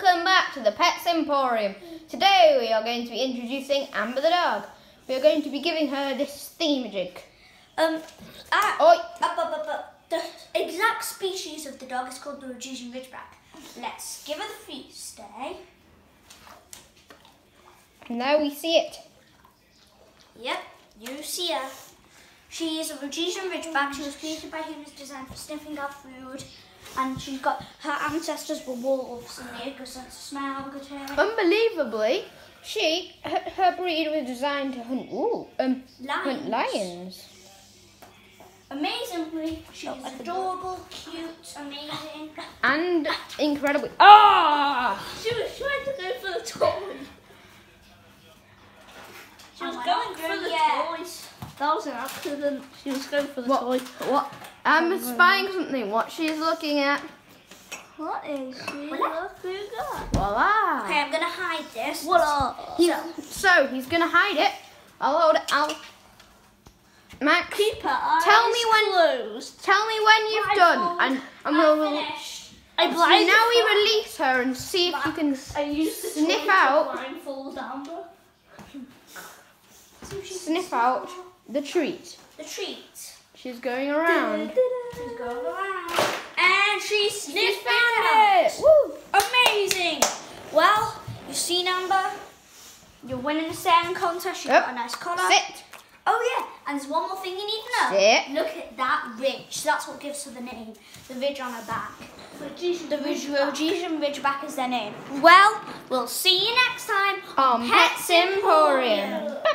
welcome back to the Pets Emporium. Today we are going to be introducing Amber the dog. We are going to be giving her this thingamajig. Um, ah, Oi! up, up, up, up. The exact species of the dog is called the Rhodesian Ridgeback. Let's give her the feast day. Now we see it. Yep, you see her. She is a Rhodesian Ridgeback. She was created by humans designed for sniffing out food. And she's got her ancestors were wolves and they had good sense of smell, good hearing. Unbelievably, she her, her breed was designed to hunt ooh, um hunt Lions. lions. Amazingly, she's adorable, cute, amazing. And incredibly Ah! She was trying to go for the toy. She was Am I going not for going the yet? toys. That was an accident. She was going for the What toy. what I'm spying something, what she's looking at. What is she Voila. looking at? Voila! Okay, I'm gonna hide this. What He's, so he's gonna hide it. I'll hold it. I'll. Max, Keep her eyes Tell me when- closed. tell me when you've done, and and we'll. I'm finished. I So now we release her and see if you can. I used the Sniff out. blindfold Amber. See if she can Sniff out the treat. the treat. She's going around. She's going around. And she sniffed found it. it. Woo! Amazing. Well, you see, seen Amber. You're winning the saying contest. You've Yep. got a nice collar. Sit. Oh yeah, and there's one more thing you need to know. Sit. Look at that ridge. That's what gives her the name. The ridge on her back. The ridge, Rhodesian Ridgeback is their name. Well, we'll see you next time On Pets Emporium. Bye